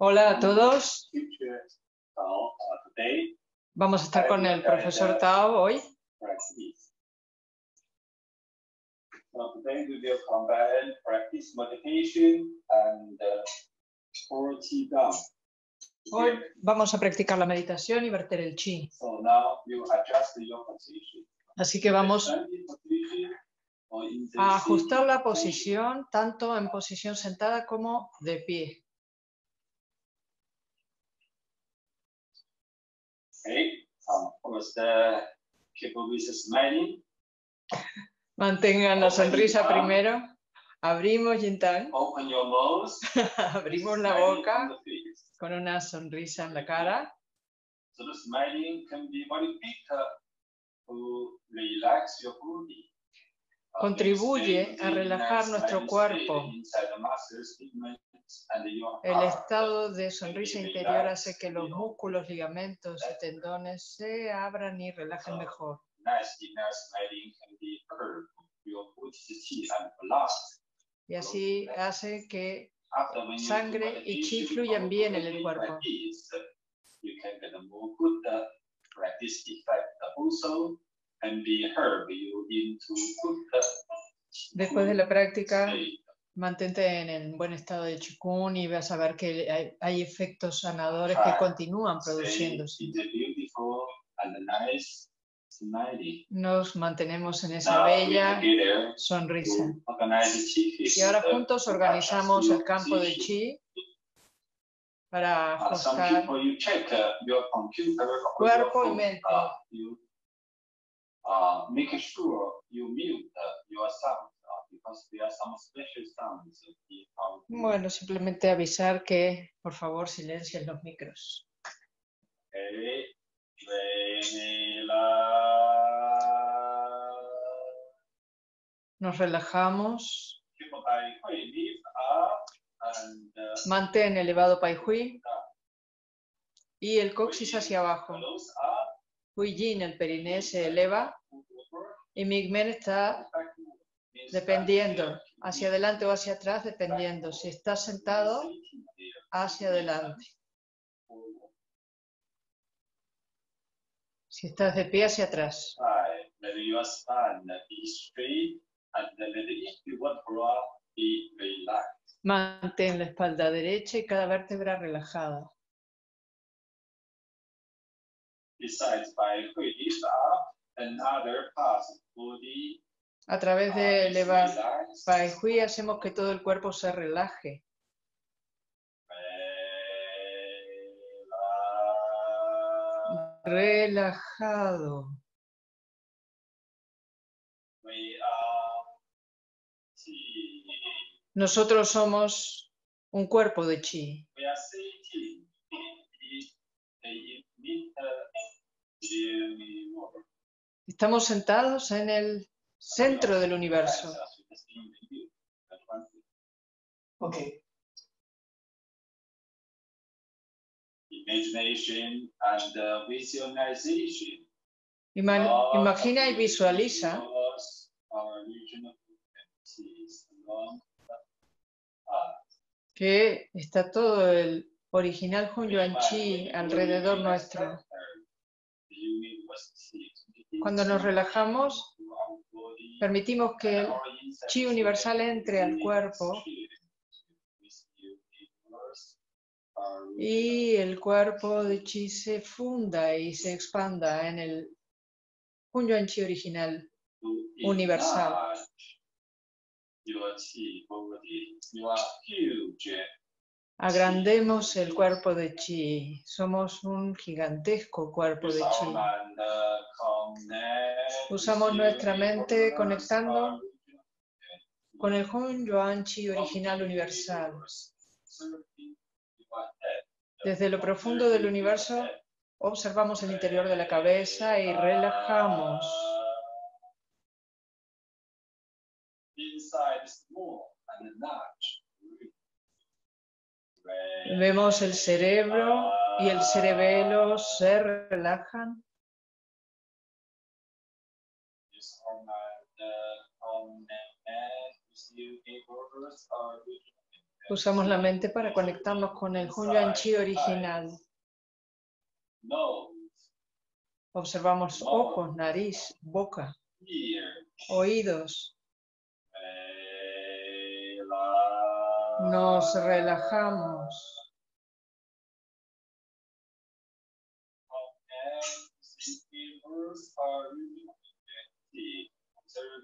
Hola a todos. Vamos a estar con el profesor Tao hoy. Hoy vamos a practicar la meditación y verter el chi. Así que vamos a ajustar la posición tanto en posición sentada como de pie. Okay. Um, first, uh, keep with smiling. Mantengan la sonrisa primero. Abrimos yin tan, Open your mouth. abrimos la boca con una sonrisa en la cara. So the smiling can be very big to relax your body. Contribuye stay a relajar nuestro cuerpo. your El estado de sonrisa interior hace que los músculos, ligamentos y tendones se abran y relajen mejor. Blood. Y así hace que do Sangre y chi fluyan bien en el cuerpo. Uh, be heard you into good uh, después de la práctica mantente en el buen estado de chikun y vas a ver que hay, hay efectos sanadores que continúan Stay produciéndose. Nos mantenemos en esa bella sonrisa. Y ahora uh, juntos to organizamos el campo de chi para Uh, ajustar uh, Cuerpo y mente. Uh, sure you mute your sound uh, because there are some special sounds Bueno, simplemente avisar que por favor silencien los micros. Okay. Nos relajamos. Mantén elevado Pai Hui y el coxis hacia abajo. Hui Yin, el periné se eleva y Migmen está dependiendo, hacia adelante o hacia atrás, dependiendo. Si estás sentado, hacia adelante. Si estás de pie, hacia atrás. Mantén la espalda derecha y cada vértebra relajada. Besides, by A través de relaxed. Pai Hui hacemos que todo el cuerpo se relaje. Relajado. Nosotros somos un cuerpo de chi. Estamos sentados en el centro del universo. Visualization. Ima- Imagina y visualiza que está todo el original Hun Yuan Chi alrededor nuestro. Cuando nos relajamos, Permitimos que el chi universal entre al cuerpo y el cuerpo de chi se funda y se expanda en el Hun Yuan Chi original. universal. Agrandemos el cuerpo de chi. Somos un gigantesco cuerpo de chi. Usamos nuestra mente conectando con el Hun Yuan Chi original universal. Desde lo profundo del universo observamos el interior de la cabeza y relajamos. Inside small and large. Vemos el cerebro y el cerebelo se relajan. Usamos la mente para conectarnos con el Hunyuan Chi original. Observamos ojos, nariz, boca, oídos. Nos relajamos.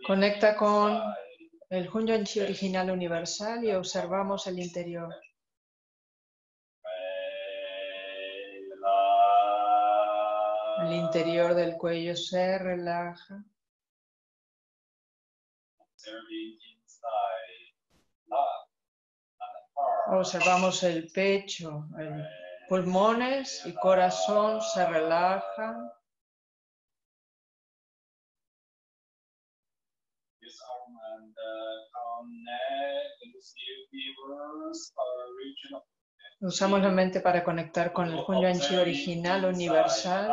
Conecta con el Hunyuan Chi original universal y observamos el interior. El interior del cuello se relaja. Observamos el pecho, el pulmones y corazón se relajan. Usamos la mente para conectar con el Hunyuan Chi original universal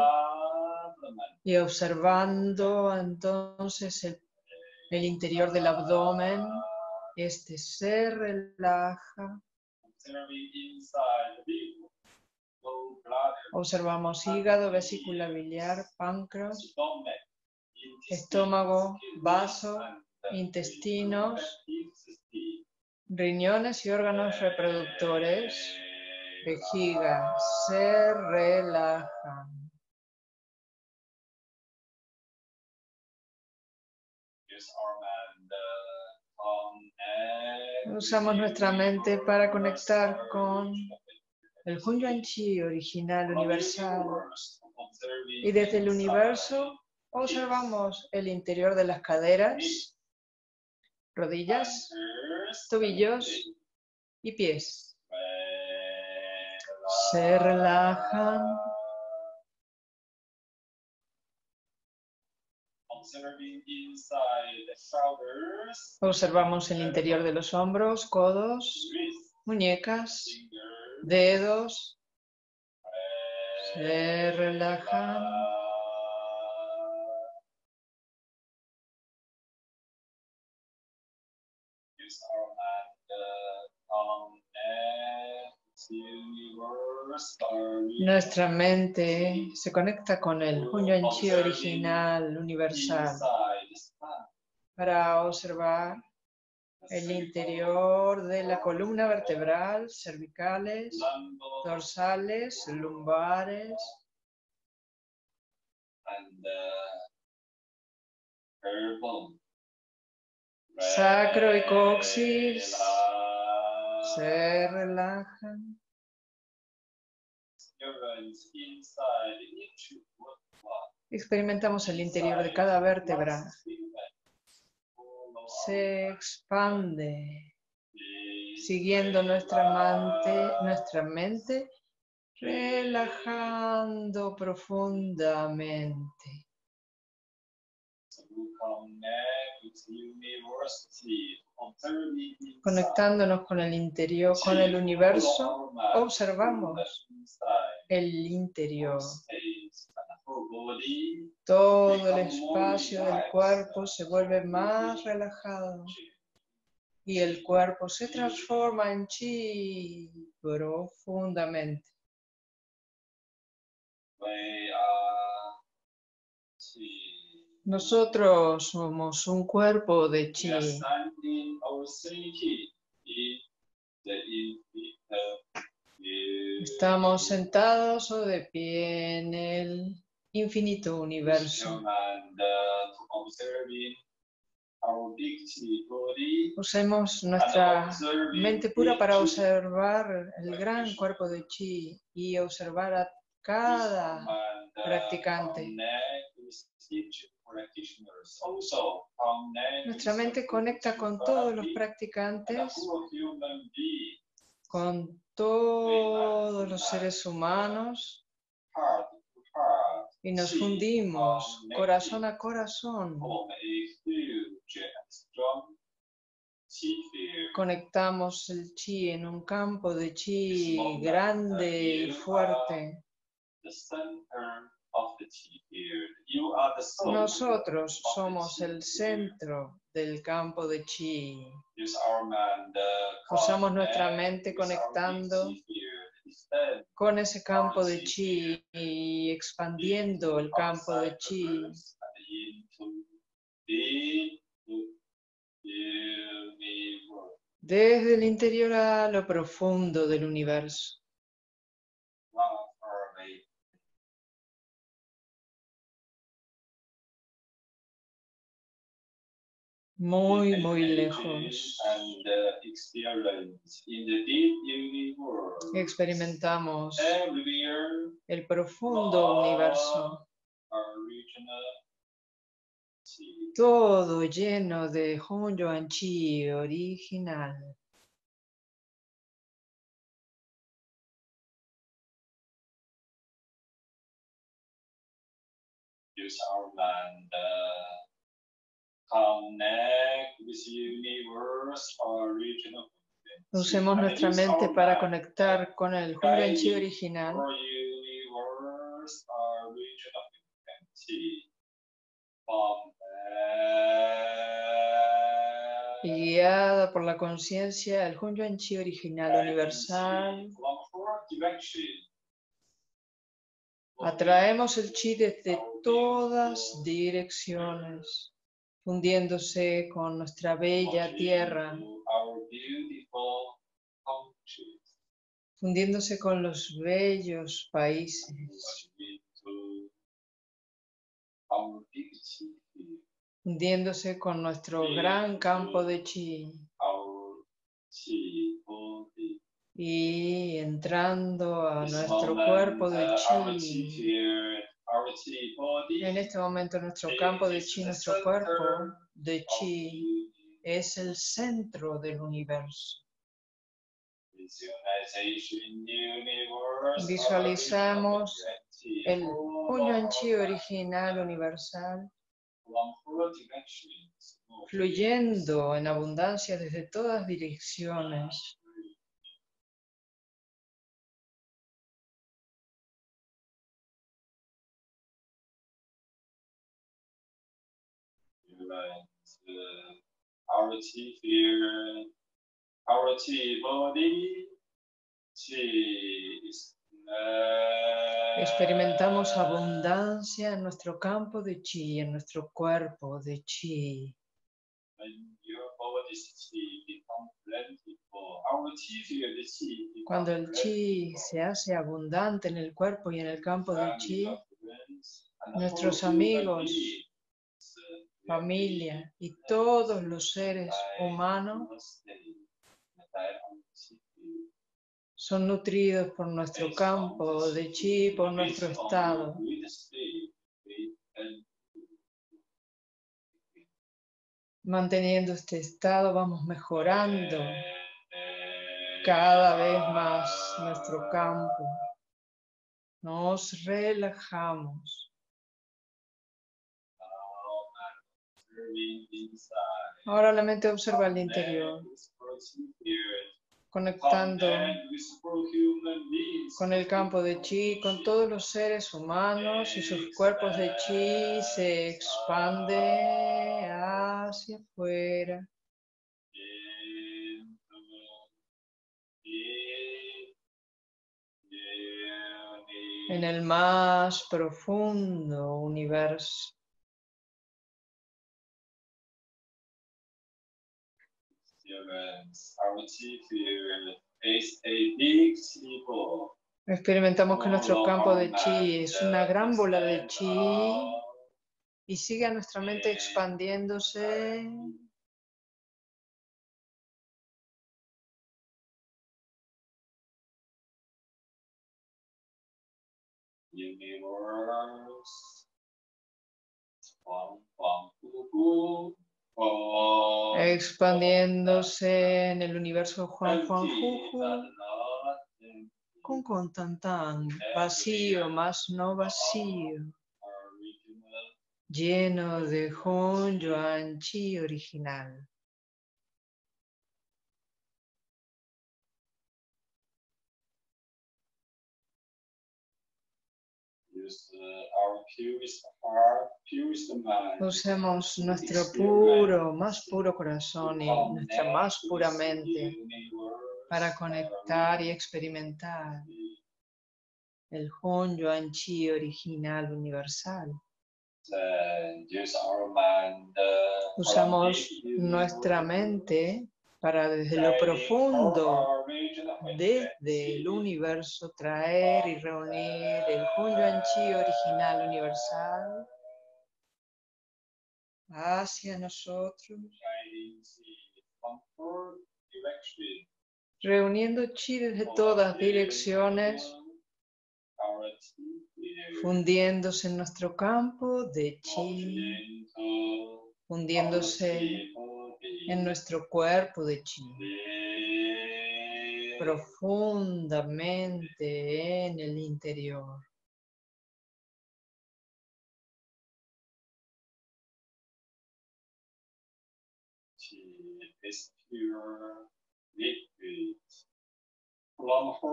y observando entonces el, el interior del abdomen. Este se relaja. Observamos hígado, vesícula biliar, páncreas, estómago, vaso, intestinos, riñones y órganos reproductores, vejiga, se relajan. Usamos nuestra mente para conectar con el Hunyuan Chi original universal y desde el universo observamos el interior de las caderas, rodillas, tobillos y pies. Se relajan. Observamos el interior de los hombros, codos, muñecas, dedos. Se relajan. Nuestra mente se conecta con el Hunyuan Chi original universal para observar el interior de la columna vertebral, cervicales, dorsales, lumbares, sacro y coxis se relajan. Experimentamos el interior de cada vértebra. Se expande siguiendo nuestra, mente, nuestra mente, relajando profundamente. Conectándonos con el interior, con el universo, observamos el interior. Todo el espacio del cuerpo se vuelve más relajado y el cuerpo se transforma en chi profundamente. Nosotros somos un cuerpo de chi. Estamos sentados o de pie en el infinito universo. Usemos nuestra mente pura para observar el gran cuerpo de chi y observar a cada practicante. Nuestra mente conecta con todos los practicantes, con todos los seres humanos. Y nos fundimos corazón a corazón. Conectamos el chi en un campo de chi grande y fuerte. Nosotros somos el centro del campo de chi. Usamos nuestra mente conectando con ese campo de chi y expandiendo el campo de chi desde el interior a lo profundo del universo. Muy, muy lejos. And uh. Experimentamos el profundo universo, todo lleno de Hong Yuan Chi original. use our mind uh, connect with universe original Usemos nuestra mente para conectar con el Chi original. Guiada por la conciencia el Hong Yuan Chi original universal. Atraemos el chi desde todas direcciones, fundiéndose con nuestra bella tierra, fundiéndose con los bellos países, fundiéndose con nuestro gran campo de chi. y entrando a nuestro cuerpo de uh, chi En este momento nuestro campo de chi, nuestro cuerpo de chi es el centro del universo. Visualizamos el Hong Yuan Chi original universal fluyendo en abundancia desde todas direcciones, Our chi here, our chi body, chi is uh, experimentamos abundancia en nuestro campo de chi, en nuestro cuerpo de chi. Cuando el chi se hace abundante en el cuerpo y en el campo de chi, nuestros amigos, familia y todos los seres humanos son nutridos por nuestro campo de chi, por nuestro estado. Manteniendo este estado vamos mejorando cada vez más nuestro campo. Nos relajamos. Ahora la mente observa el interior, conectando con el campo de chi, con todos los seres humanos y sus cuerpos de chi se expande hacia afuera. en el más profundo universo. Experimentamos que nuestro campo de chi es una gran bola de chi y sigue a nuestra mente expandiéndose Universe. Pam, pam. Expandiéndose en el universo Juan Juan con con tan tan vacío más no vacío. lleno de Hong Yuan Chi original. Usemos nuestro puro, más puro corazón y nuestra más pura mente para conectar y experimentar el Hun Yuan Chi original universal. Uh, Usamos nuestra mente para desde lo profundo, desde el universo, traer y reunir el Hun Yuan Chi original universal hacia nosotros, reuniendo chi desde todas direcciones, fundiéndose en nuestro campo de chi, fundiéndose en nuestro cuerpo de chi, profundamente en el interior.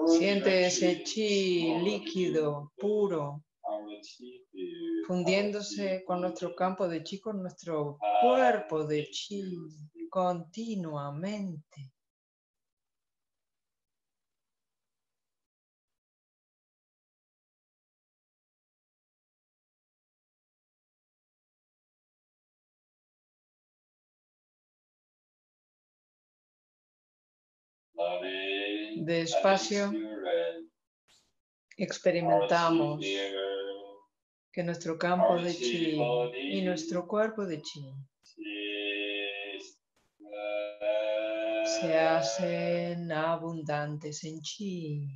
Siente ese chi líquido, puro, fundiéndose con nuestro campo de chi, con nuestro cuerpo de chi, continuamente. Despacio. Experimentamos que nuestro campo de chi y nuestro cuerpo de chi se hacen abundantes en chi.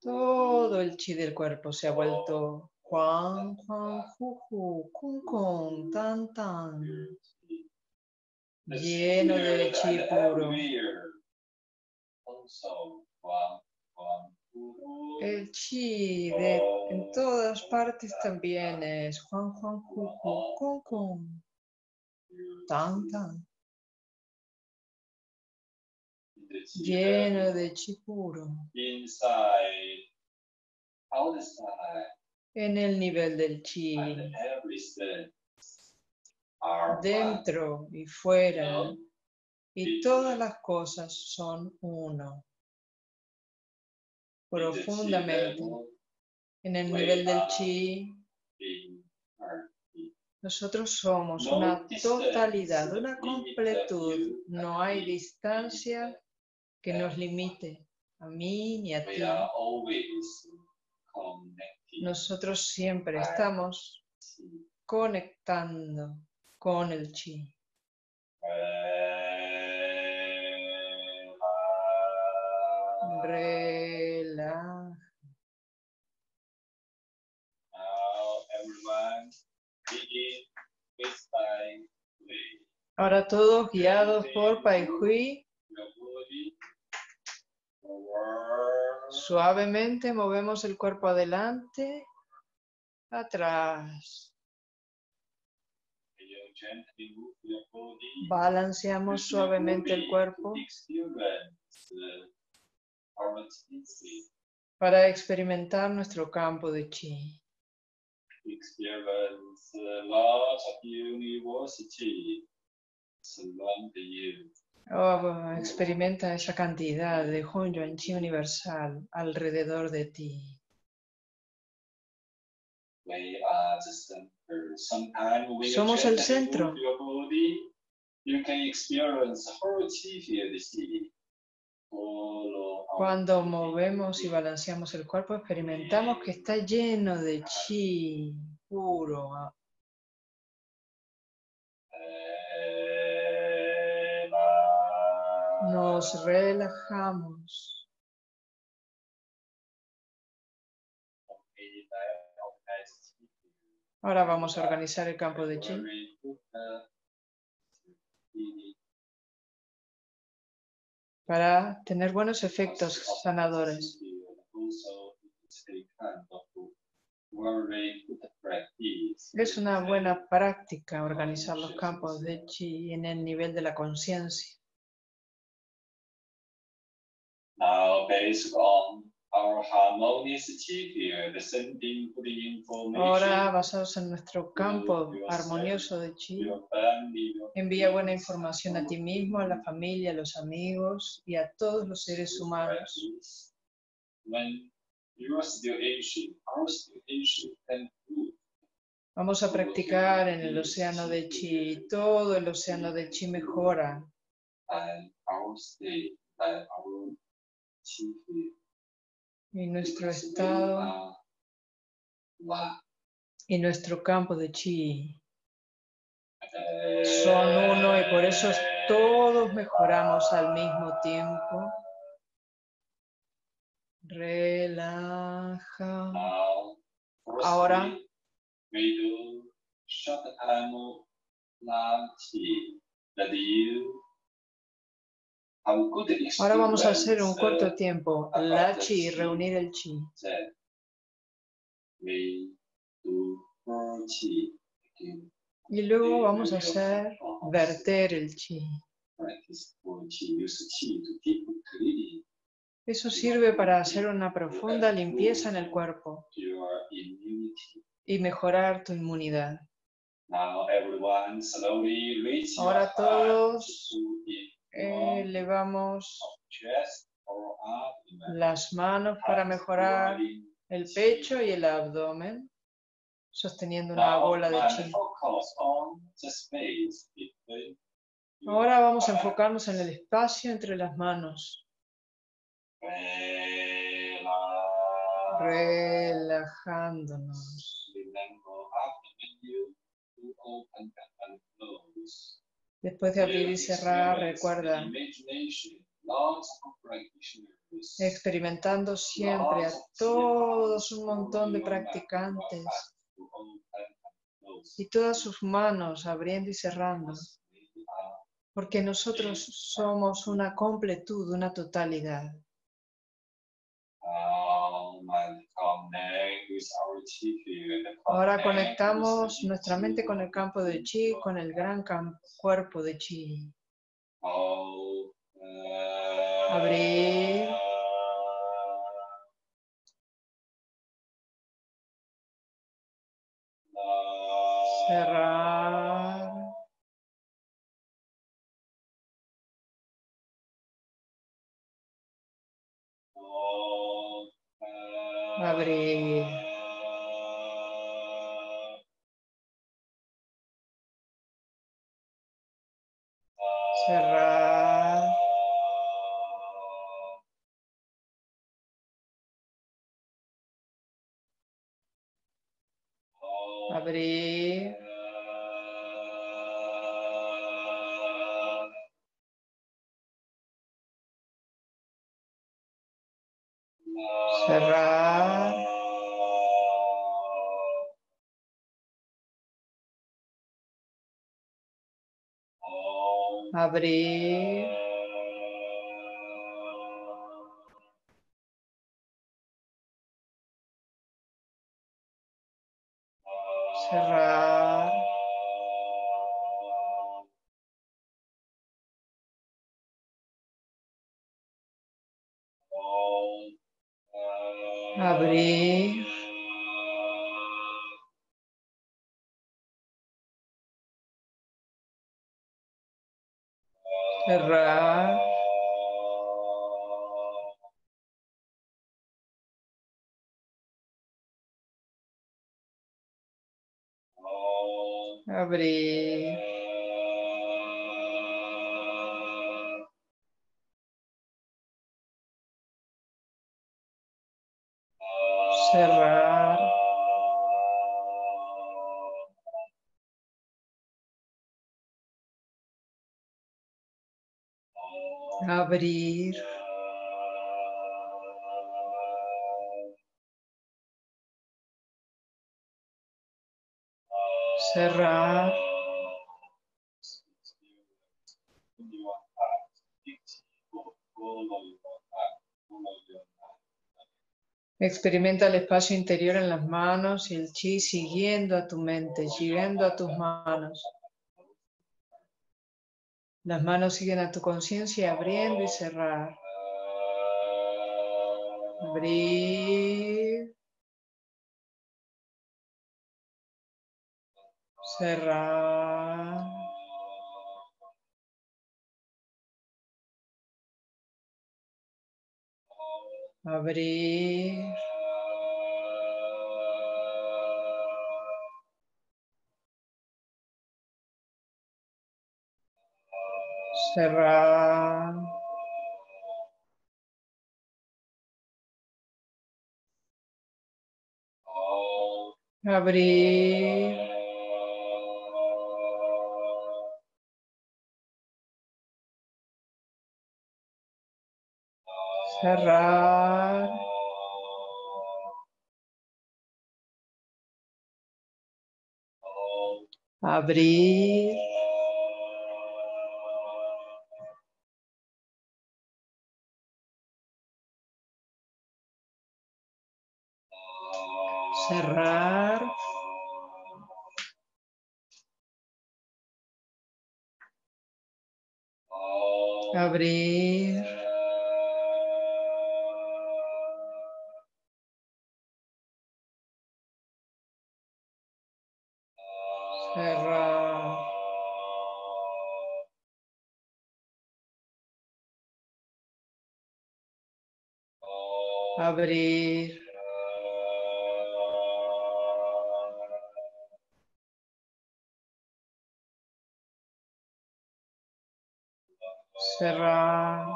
Todo el chi del cuerpo se ha vuelto Juan, Juan, Juju, Kun Kun, Tan Tan, lleno de chi puro. El chi de en todas partes también es Juan, Juan, Juju, Kun Kun, Tan Tan, lleno de chi puro. Inside, outside, En el nivel del chi, dentro y fuera, y todas las cosas son uno. Profundamente, en el nivel del chi, nosotros somos una totalidad, una completud. No hay distancia que nos limite a mí ni a ti. Nosotros siempre estamos conectando con el chi. Ahora todos guiados por Pai Hui, suavemente movemos el cuerpo adelante, atrás. Balanceamos suavemente el cuerpo para experimentar nuestro campo de chi. Oh, experimenta esa cantidad de Hun Yuan Chi universal alrededor de ti. When you Somos el centro. Cuando movemos y balanceamos el cuerpo, experimentamos que está lleno de chi puro. Nos relajamos. Ahora vamos a organizar el campo de chi para tener buenos efectos sanadores. Es una buena práctica organizar los campos de chi en el nivel de la conciencia. Now, based on our field, sending the information Ahora, basados en nuestro campo armonioso de chi, envía buena información a ti mismo, a la familia, a los amigos y a todos los seres humanos. When you are still ancient, are still ancient and good. Vamos a practicar en el océano de chi. Todo el océano de chi mejora. and our state, and our chi field. Y nuestro estado y nuestro campo de chi son uno y por eso todos mejoramos al mismo tiempo. Relaja. Ahora. Ahora vamos a hacer un corto tiempo. La chi, reunir el chi. Y luego vamos a hacer verter el chi. Eso sirve para hacer una profunda limpieza en el cuerpo y mejorar tu inmunidad. Ahora todos elevamos abdomen. las manos para mejorar el pecho y el abdomen, sosteniendo una bola de chi. Ahora vamos a enfocarnos en el espacio entre las manos, relajándonos. Después de abrir y cerrar, recuerda, experimentando siempre a todos un montón de practicantes y todas sus manos abriendo y cerrando, porque nosotros somos una completud, una totalidad. Ahora conectamos nuestra mente con el campo de chi, con el gran cuerpo de chi. Abrir. Cerrar. Abrir. Abrir. Cerrar. Abrir. Cerrar. Abrir. Cerrar. Abrir. Cerrar. Experimenta el espacio interior en las manos y el chi siguiendo a tu mente, siguiendo a tus manos. Las manos siguen a tu conciencia abriendo y cerrar. Abrir. Cerrar. Abrir. Cerrar. Abrir. Cerrar. Abrir. Cerrar. Abrir. Abrir. Cerrar.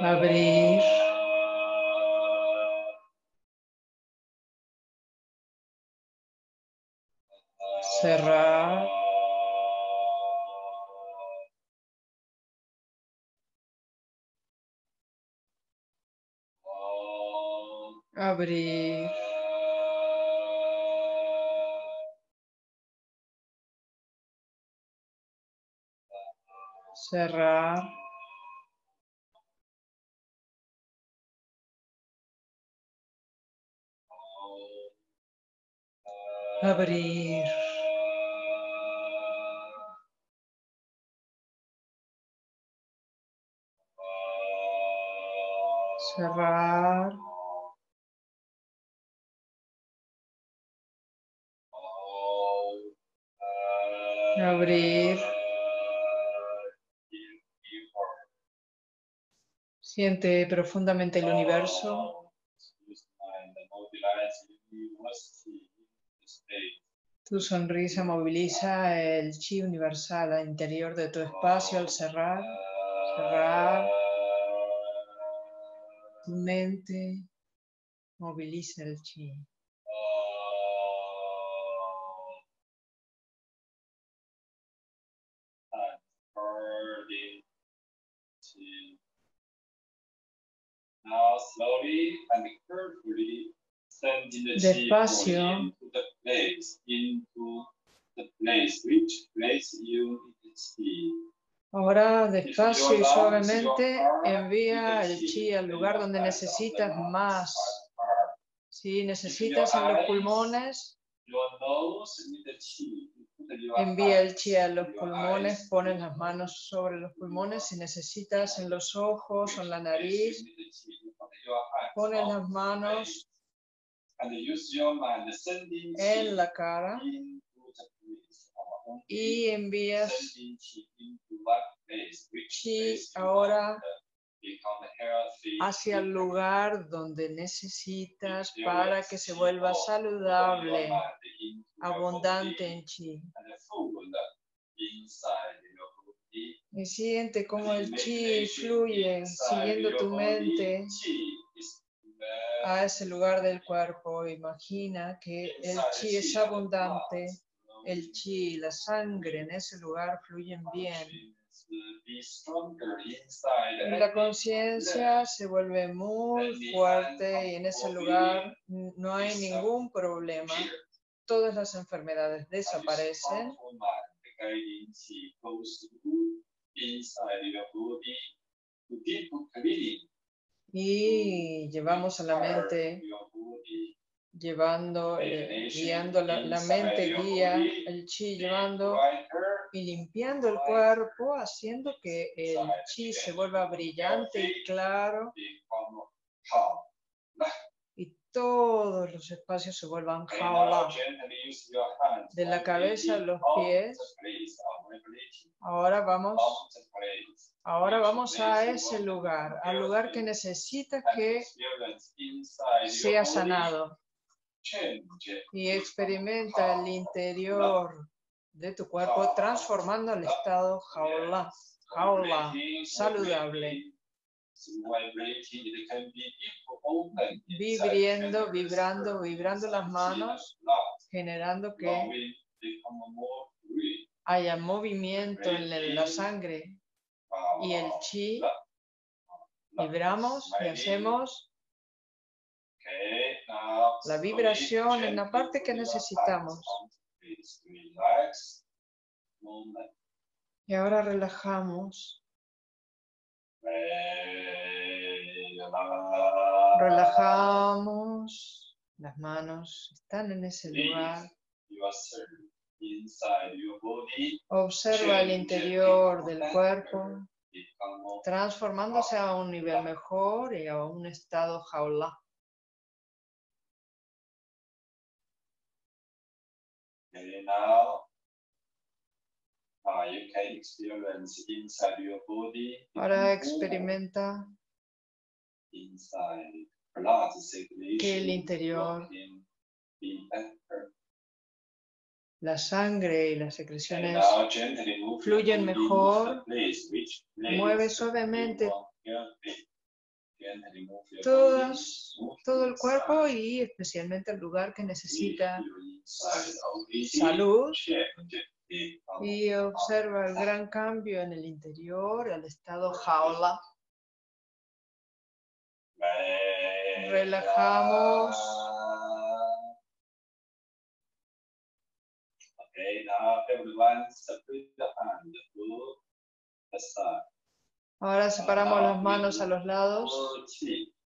Abrir. Cerrar. Abrir. Cerrar. Abrir. Cerrar. Abrir. Siente profundamente el universo. Tu sonrisa moviliza el chi universal al interior de tu espacio al cerrar, cerrar. Tu mente moviliza el chi. Chi. Ahora despacio y suavemente envía el chi al lugar donde necesitas más. Si necesitas en los pulmones, envía el chi a los pulmones, pones las manos sobre los pulmones. Si necesitas en los ojos o en la nariz, ponen las manos en la cara y envías chi ahora hacia el lugar donde necesitas para que se vuelva saludable, abundante en chi. Y siente cómo el chi fluye siguiendo tu mente a ese lugar del cuerpo. Imagina que el chi es abundante, el chi y la sangre en ese lugar fluyen bien. Y la conciencia se vuelve muy fuerte y en ese lugar no hay ningún problema. Todas las enfermedades desaparecen y llevamos a la mente llevando, eh, guiando la, la mente, guía el chi, llevando y limpiando el cuerpo, haciendo que el chi se vuelva brillante y claro todos los espacios se vuelvan jaula. De la cabeza a los pies. Ahora vamos, ahora vamos a ese lugar, al lugar que necesita que sea sanado y experimenta el interior de tu cuerpo transformando el estado jaula, jaula, saludable. Vibriendo, vibrando, vibrando las manos, generando que haya movimiento en la sangre y el chi. Vibramos y hacemos la vibración en la parte que necesitamos. Y ahora relajamos. Relajamos. Las manos están en ese lugar. Observa el interior del cuerpo, transformándose a un nivel mejor y a un estado jaula. Ahora experimenta. Que el interior, la sangre y las secreciones fluyen mejor, mueve suavemente. todos, todo el cuerpo y especialmente el lugar que necesita. Salud y observa el gran cambio en el interior, el estado jaula. Relajamos. Ahora separamos las manos a los lados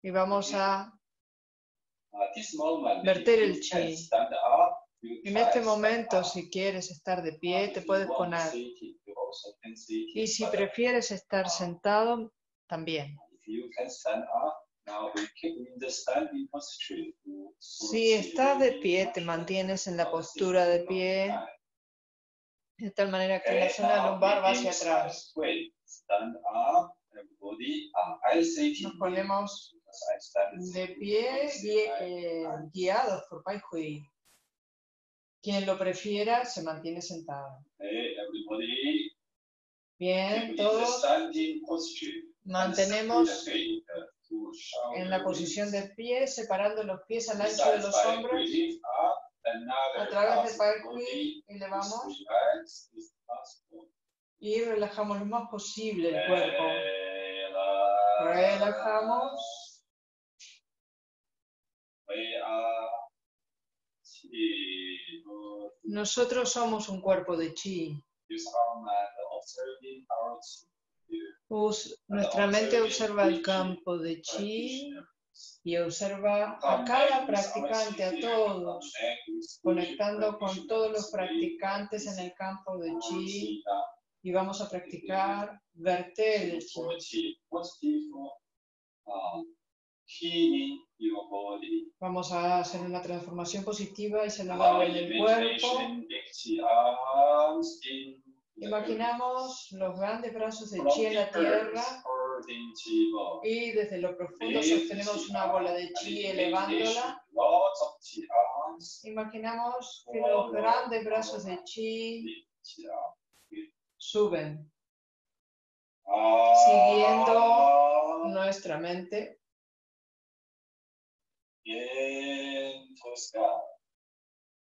y vamos a verter el chi. En este momento, si quieres estar de pie, te puedes poner. Y si prefieres estar sentado, también. Si estás de pie, te mantienes en la postura de pie, de tal manera que la zona lumbar va hacia atrás. Nos ponemos de pie eh, guiados por Pai Hui. Quien lo prefiera se mantiene sentado. Bien, todos mantenemos en la posición de pie, separando los pies al ancho de los hombros. A través de Pai elevamos y relajamos lo más posible el cuerpo. Relajamos. Nosotros somos un cuerpo de chi. nuestra mente observa el campo de chi y observa a cada practicante, a todos, conectando con todos los practicantes en el campo de chi y vamos a practicar verter el chi. Vamos a hacer una transformación positiva y saludable en el cuerpo. Imaginamos los grandes brazos de chi en la tierra. y desde lo profundo sostenemos una bola de chi elevándola. Imaginamos que los grandes brazos de chi suben, siguiendo nuestra mente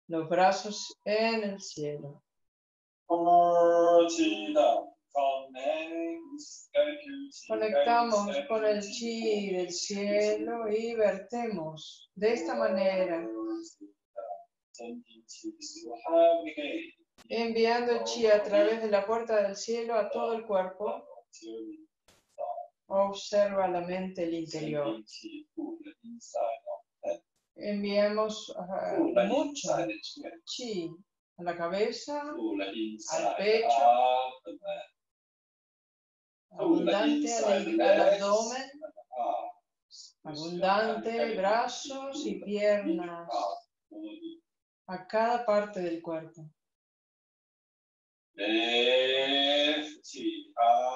los brazos en el cielo. Conectamos con el chi del cielo y vertemos de esta manera, enviando el chi a través de la puerta del cielo a todo el cuerpo. Observa la mente el interior. Enviamos ah, the mucho chi a la cabeza, inside pecho. abundante al, al abdomen, abundante brazos y piernas, a cada parte del cuerpo.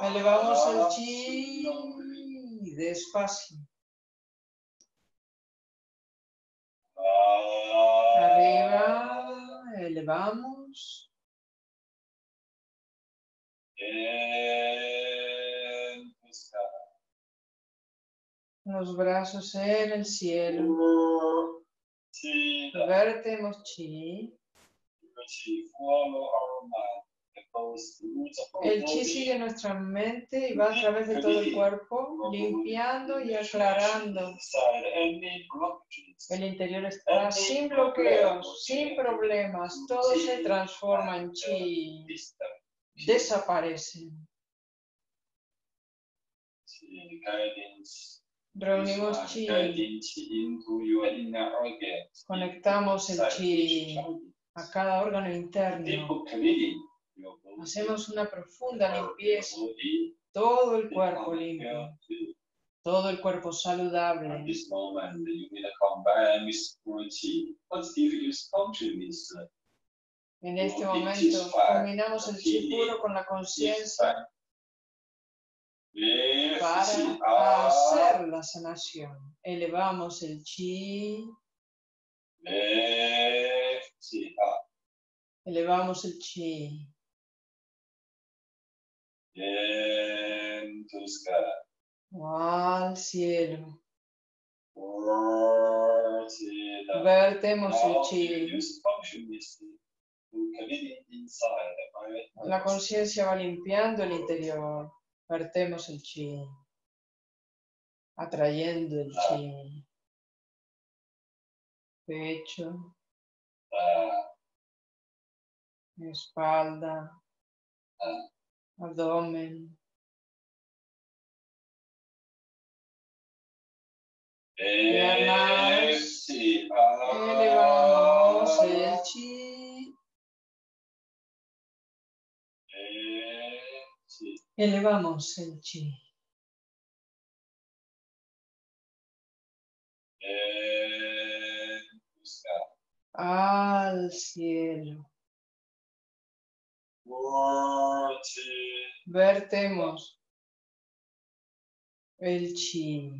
Elevamos el chi despacio. Arriba, elevamos. Los brazos en el cielo. Vertemos chi. El chi sigue nuestra mente y va a través de todo el cuerpo, limpiando y aclarando. El interior está sin bloqueos, sin problemas, todo se transforma en chi, guidance. Reunimos chi, conectamos el chi a cada órgano interno. Hacemos una profunda limpieza, todo el cuerpo limpio, todo el cuerpo saludable. En este momento combinamos el chi puro con la conciencia para hacer la sanación. Elevamos el chi, elevamos el chi. Into sky. al cielo. Vertemos el chi. La conciencia va limpiando el interior. Vertemos el chi. Atrayendo el chi. Pecho, Uh, espalda, Ah. Abdomen. Piernas. Elevamos el chi. Elevamos el chi. Al cielo. Vertemos. El chi.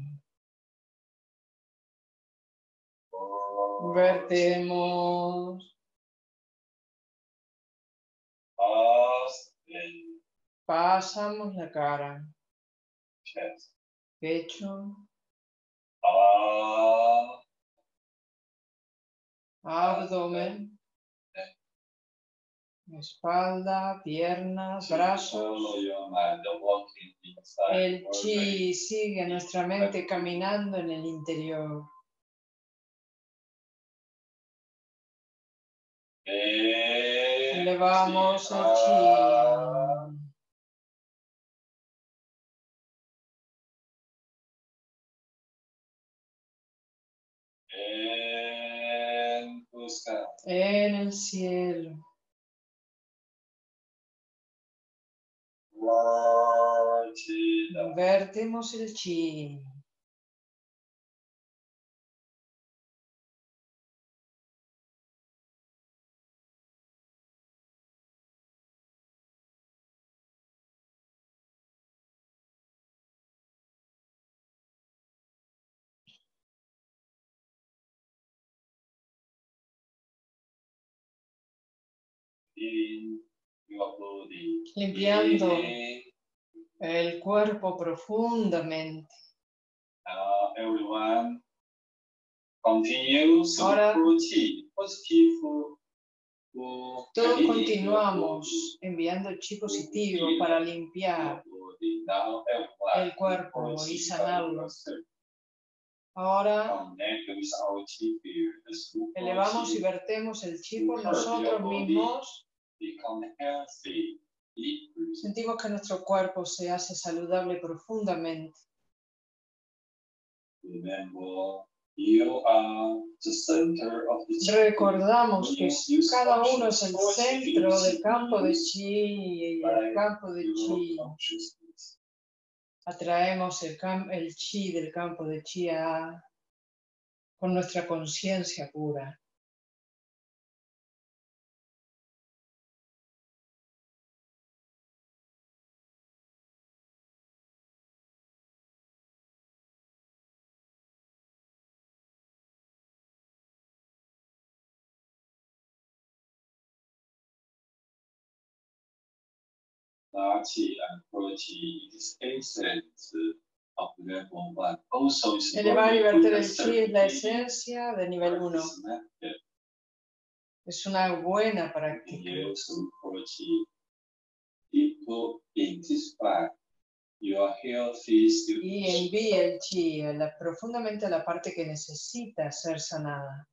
Vertemos, pasamos la cara, pecho, abdomen, espalda, piernas, brazos. El chi sigue nuestra mente caminando en el interior. Elevamos el Ah, chi. En el cielo. War chi da. Vertemos el chi. In your body. Limpiando. El cuerpo profundamente. Now everyone continue Ahora- uh, Todos continuamos enviando el chi positivo para limpiar el cuerpo y sanarlo. Ahora elevamos y vertemos el chi por nosotros mismos. Sentimos que nuestro cuerpo se hace saludable profundamente. Recordamos que cada uno es el centro del campo de chi y el campo de chi. Atraemos el, el chi del campo de chi a- con nuestra conciencia pura. Chi and it is essence of level one. Also, is Elevar y very verter good el chi es la esencia de nivel 1. practice method. Es una buena práctica. People in this Y envía el chi profundamente a la parte que necesita ser sanada.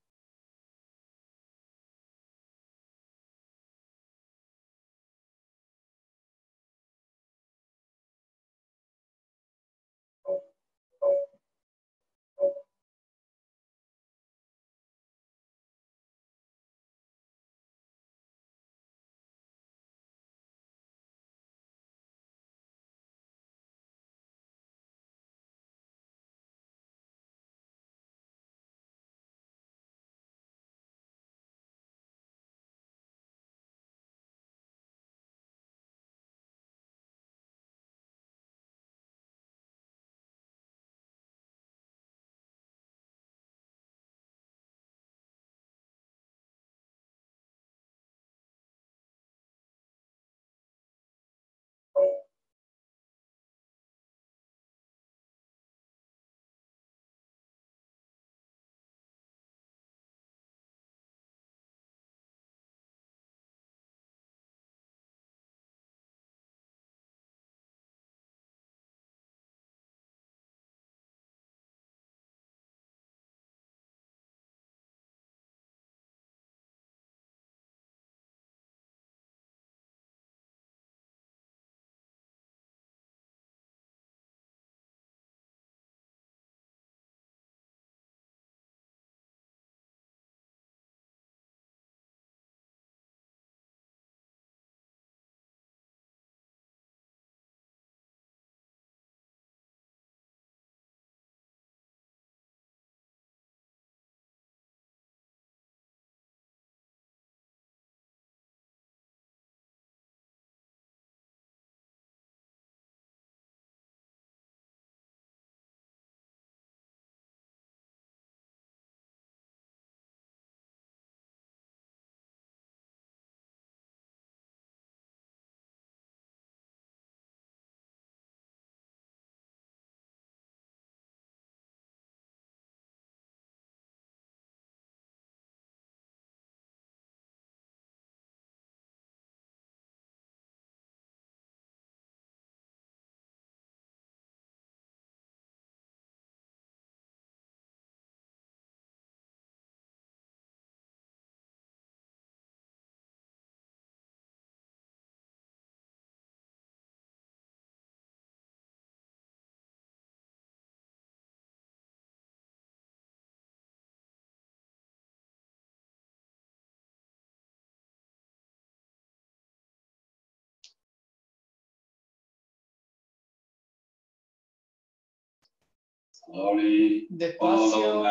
Slowly Despacio,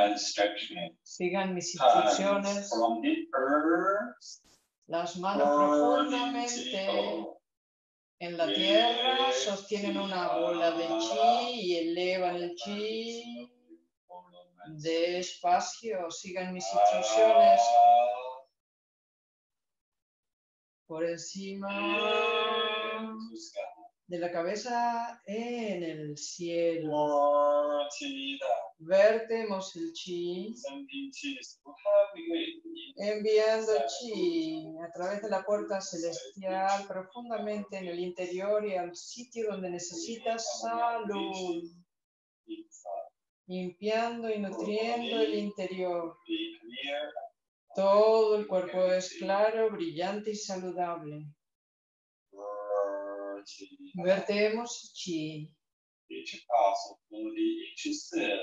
sigan mis instrucciones. from the earth. Las manos profundamente en la tierra sostienen una bola de chi y elevan el chi. Despacio, sigan mis instrucciones. Por encima de la cabeza en el cielo. Vertemos el chi, enviando chi a través de la puerta celestial profundamente en el interior y al sitio donde necesitas salud, limpiando y nutriendo el interior. Todo el cuerpo es claro, brillante y saludable. Cell.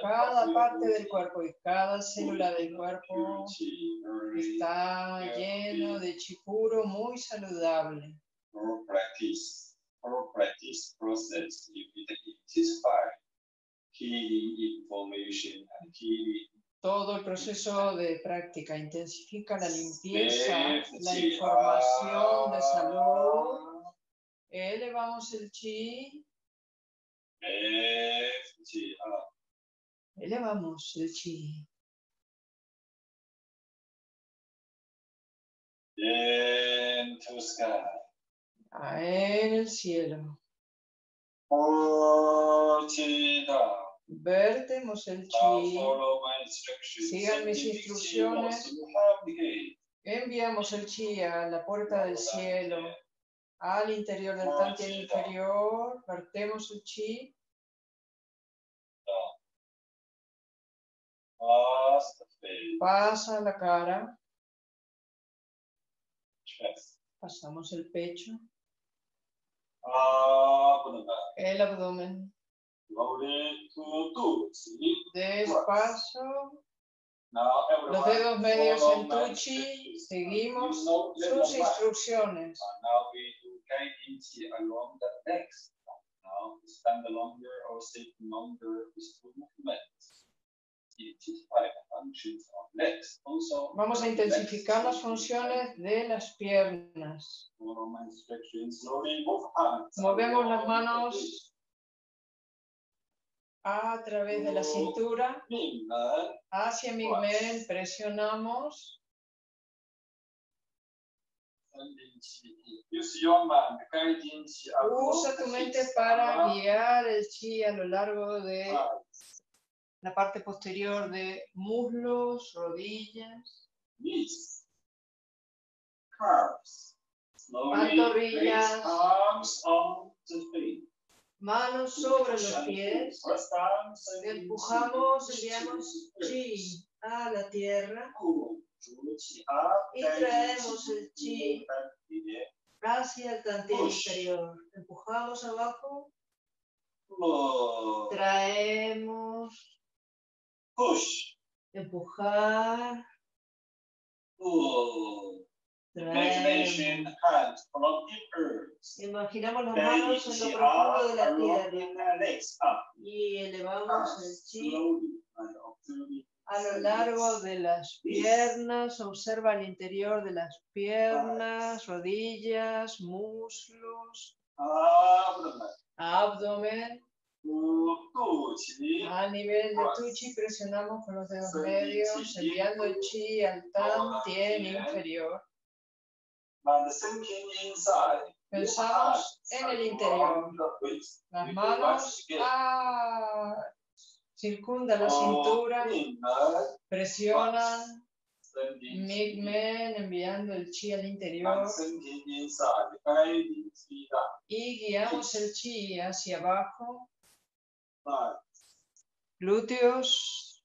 Cada parte del cuerpo y cada célula del cuerpo está lleno de chi puro muy saludable. Todo el proceso de práctica intensifica la limpieza, la información de salud. Elevamos el chi, elevamos el chi. into sky. Ah, En el cielo. Vertemos el chi. Sigan mis instrucciones. Enviamos el chi a la puerta del cielo, al interior del tantien inferior. Vertemos el chi. Pasa la cara. Pasamos el pecho. Back. El abdomen. Despacio. Los dedos medios en tuchi. instructions. Seguimos sus instrucciones. Along. Now longer or sit longer with movements. Vamos a intensificar las funciones de las piernas. Movemos las manos a través de la cintura hacia mi men. Presionamos. Usa tu mente para guiar el chi a lo largo de la parte posterior de muslos, rodillas, Pantorrillas. manos sobre los pies. Empujamos, enviamos chi a la tierra Y traemos el chi. hacia el Push. inferior. Empujamos abajo, traemos, Push. empujar. Imaginamos las manos en lo profundo de la tierra y elevamos el chi a lo largo de las piernas. Observa el interior de las piernas, rodillas, muslos, abdomen. A nivel de tuchi presionamos con los dedos medios, enviando el chi al inferior. And sinking inside. Pensamos en el interior. Las manos ah, circundan la cintura, presionan Migmen enviando el chi al interior. Y guiamos el chi hacia abajo, glúteos,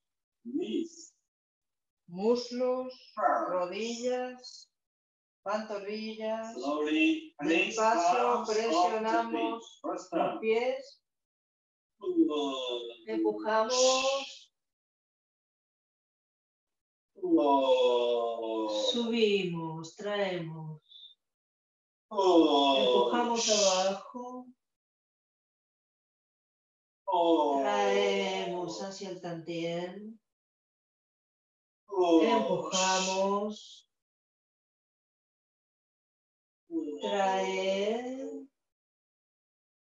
muslos, rodillas, pantorrillas, off the feet. presionamos los pies. Empujamos, subimos, traemos, empujamos abajo, traemos hacia el tantien, empujamos, traer,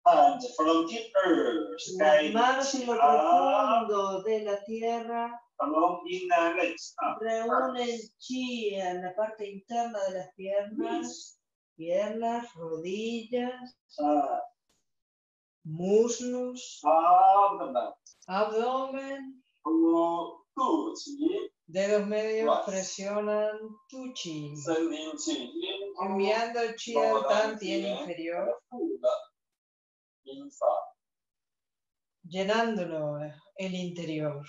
And from the earth, las manos en lo up profundo de la tierra, reúnen chi en la parte interna de las piernas, piernas, rodillas, Uh, muslos, abdomen. dedos medios presionan tu chi, enviando el chi al tantien inferior. Inside. llenándolo el interior.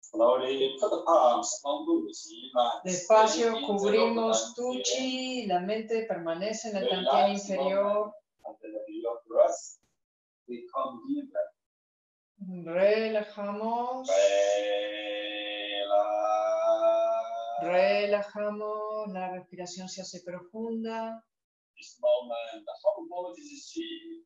Slowly put the palms on the chi. Despacio cubrimos tu chi, la mente permanece en el tantien inferior. Relajamos, relajamos, la respiración se hace profunda. This moment, she.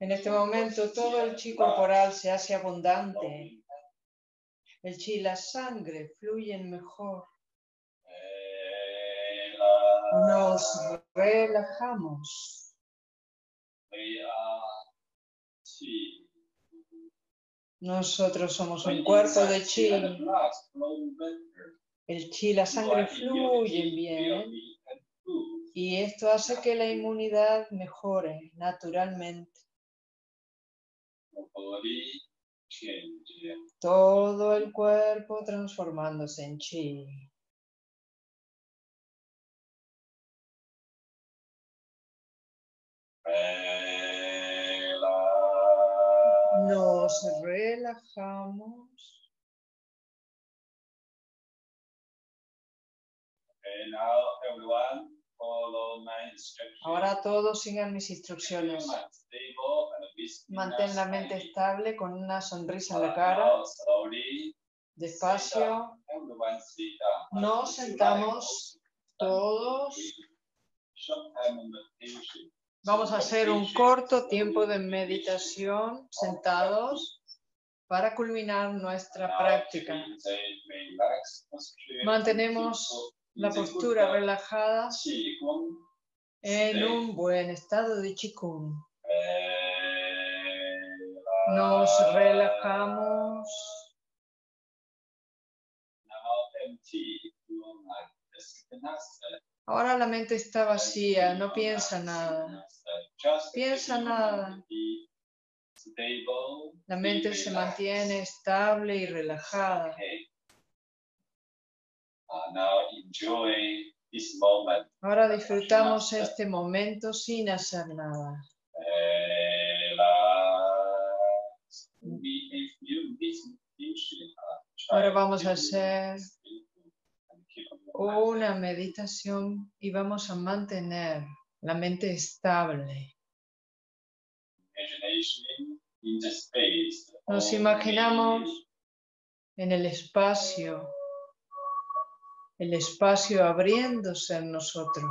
En este momento todo el chi corporal se hace abundante. El chi y la sangre fluyen mejor. Nos relajamos. Nosotros somos un cuerpo de chi. El chi la sangre immunity bien. Y esto hace que la inmunidad mejore naturalmente. Todo el cuerpo transformándose en chi. Nos relajamos. Ahora todos sigan mis instrucciones. Mantén la mente estable con una sonrisa en la cara. Despacio. Nos sentamos todos. Vamos a hacer un corto tiempo de meditación sentados para culminar nuestra práctica. Mantenemos La postura relajada en un buen estado de chikung. Nos relajamos. Ahora la mente está vacía, no piensa nada. Piensa nada. La mente se mantiene estable y relajada. Ahora disfrutamos este momento sin hacer nada. Ahora vamos a hacer una meditación y vamos a mantener la mente estable. Nos imaginamos en el espacio, el espacio abriéndose en nosotros.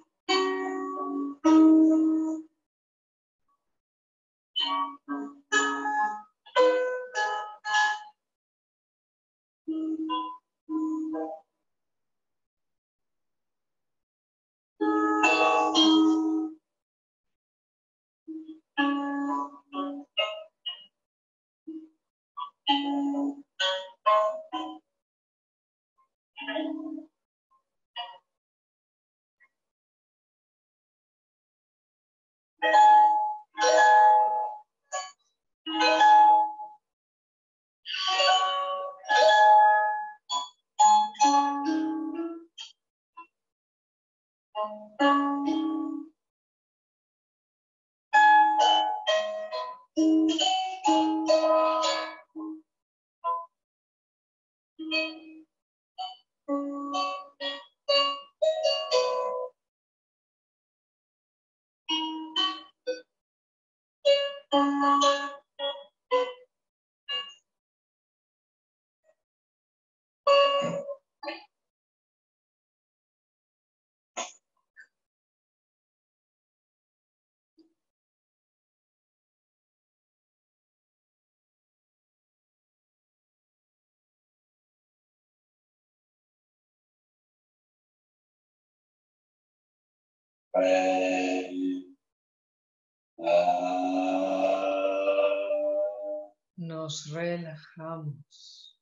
Nos relajamos.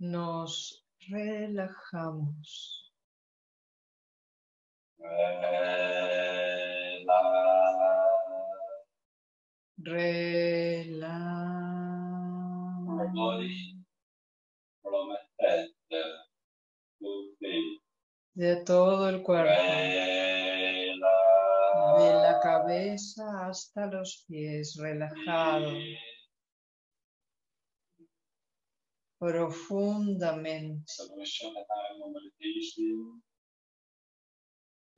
Nos relajamos. Relax. De todo el cuerpo. De la cabeza hasta los pies, relajado. Profundamente.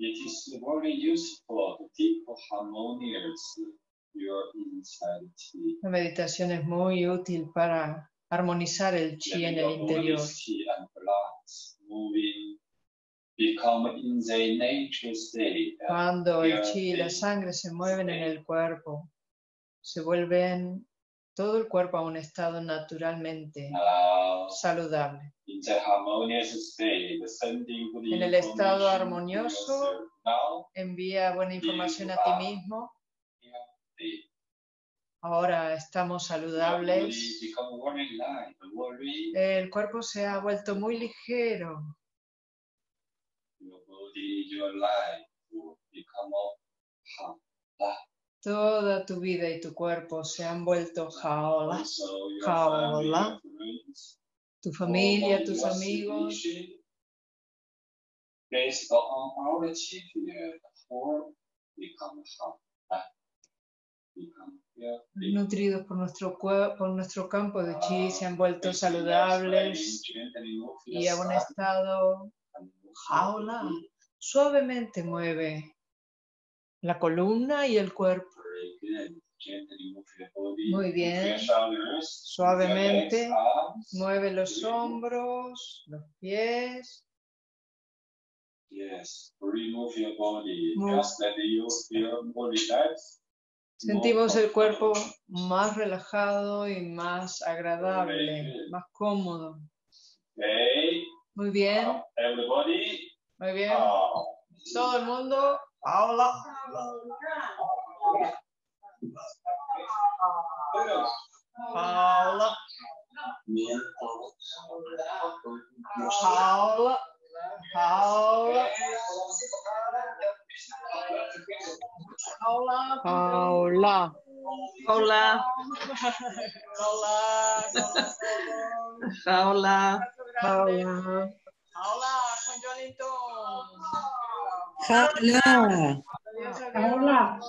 It is very useful to harmonious la meditación es muy útil para armonizar el chi en el interior. State. Cuando el chi y la sangre se mueven en el cuerpo, se vuelven todo el cuerpo a un estado naturalmente saludable. En el estado armonioso, Envía buena información a ti mismo. Ahora estamos saludables. El cuerpo se ha vuelto muy ligero. Toda tu vida y tu cuerpo se han vuelto jaola. jaola. Tu familia, tus amigos. Based on our nutridos por nuestro, por nuestro campo de chi, se han vuelto saludables y a un estado jaula. Suavemente mueve la columna y el cuerpo. Muy bien. Suavemente. Mueve los hombros, los pies. Yes, remove your body. Just let you feel more relaxed. Sentimos el cuerpo más relajado y más agradable, más cómodo. Muy bien, everybody. muy bien. Now, Todo el mundo. Hola. Hola. Hola. Hola. Olá. Olá. Olá. Olá. Olá. Olá. Olá, olá, Olá. Olá.